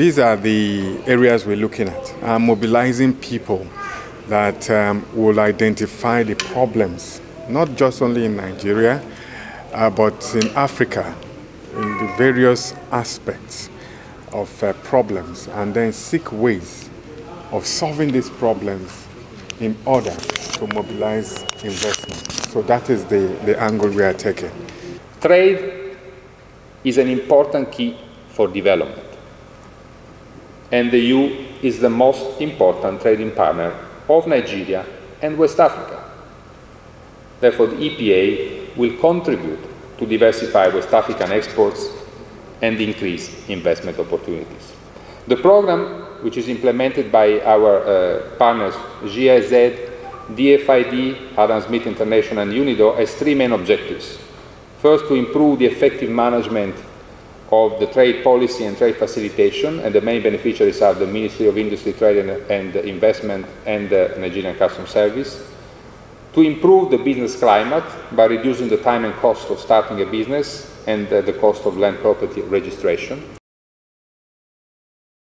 these are the areas we're looking at. Uh, mobilizing people that um, will identify the problems, not just only in Nigeria, uh, but in Africa, in the various aspects of uh, problems, and then seek ways of solving these problems in order to mobilize investment. So that is the, the angle we are taking. Trade is an important key for development and the EU is the most important trading partner of Nigeria and West Africa. Therefore, the EPA will contribute to diversify West African exports and increase investment opportunities. The program, which is implemented by our uh, partners GIZ, DFID, Adam Smith International, and UNIDO, has three main objectives. First, to improve the effective management of the trade policy and trade facilitation, and the main beneficiaries are the Ministry of Industry, Trade and, and Investment and the Nigerian Customs Service, to improve the business climate by reducing the time and cost of starting a business and uh, the cost of land property registration,